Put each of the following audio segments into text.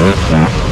Mm-hmm.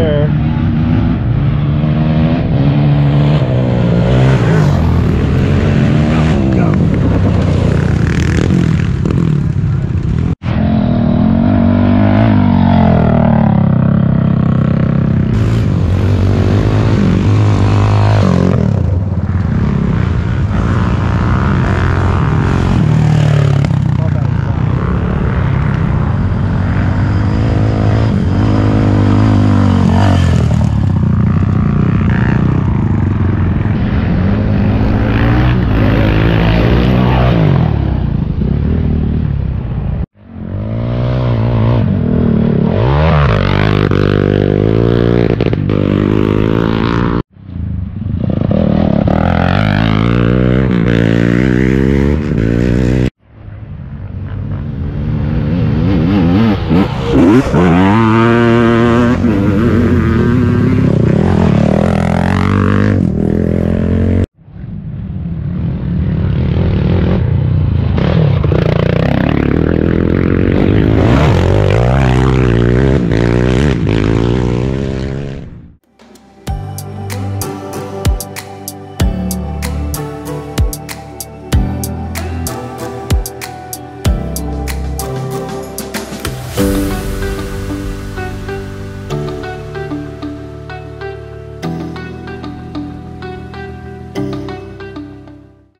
There.